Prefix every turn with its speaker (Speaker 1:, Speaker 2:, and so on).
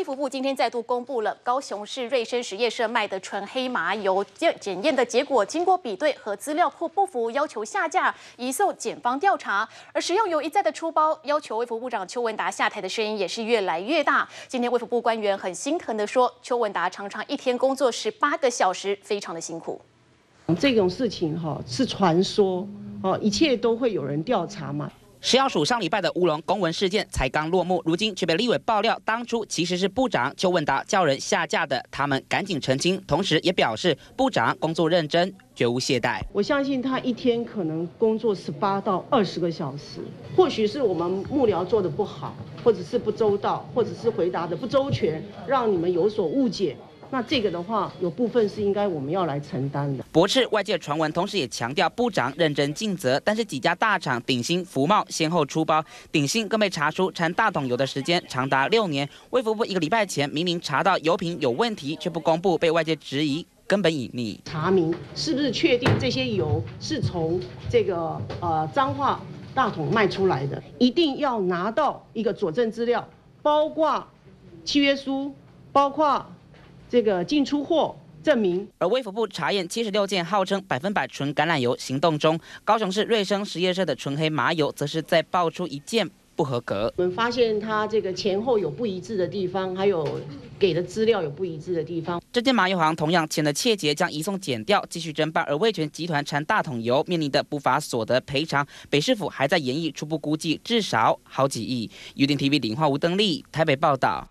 Speaker 1: 卫福部今天再度公布了高雄市瑞生实验社卖的纯黑麻油检检验的结果，经过比对和资料库不符，要求下架，移送检方调查。而食用油一再的出包，要求卫福部长邱文达下台的声音也是越来越大。今天卫福部官员很心疼的说，邱文达常常一天工作十八个小时，非常的辛苦。
Speaker 2: 这种事情哈是传说哦，一切都会有人调查嘛。
Speaker 3: 食药署上礼拜的乌龙公文事件才刚落幕，如今却被立委爆料，当初其实是部长邱文达叫人下架的。他们赶紧澄清，同时也表示部长工作认真，绝无懈怠。
Speaker 2: 我相信他一天可能工作十八到二十个小时，或许是我们幕僚做的不好，或者是不周到，或者是回答的不周全，让你们有所误解。那这个的话，有部分是应该我们要来承担的。
Speaker 3: 驳斥外界传闻，同时也强调部长认真尽责。但是几家大厂鼎新、福茂先后出包，鼎新更被查出掺大桶油的时间长达六年。卫福部一个礼拜前明明查到油品有问题，却不公布，被外界质疑根本隐匿。
Speaker 2: 查明是不是确定这些油是从这个呃彰化大桶卖出来的，一定要拿到一个佐证资料，包括契约书，包括。这个进出货证明，
Speaker 3: 而微服部查验七十六件号称百分百纯橄榄油行动中，高雄市瑞生实验社的纯黑麻油，则是在爆出一件不合格。
Speaker 2: 我们发现它这个前后有不一致的地方，还有给的资料有不一致的地方。
Speaker 3: 这件麻油行同样签了窃结，将移送检调继续侦办。而味全集团掺大桶油面临的不法所得赔偿，北市府还在研议初步估计至少好几亿。U D T V 林化吴登利台北报道。